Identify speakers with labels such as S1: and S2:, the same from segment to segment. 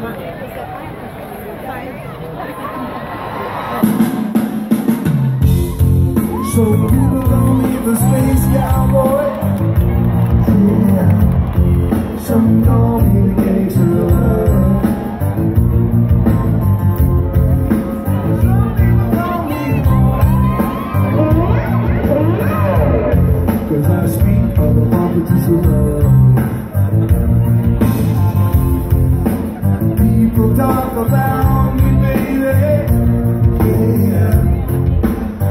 S1: So people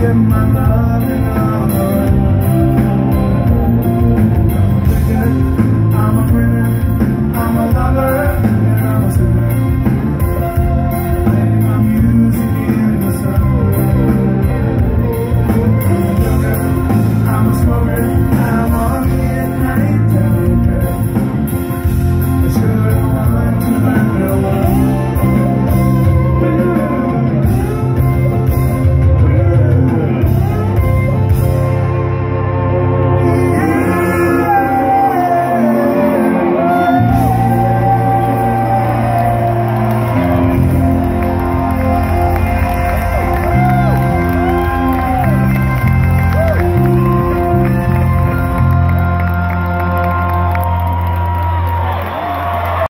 S1: Quien mandaba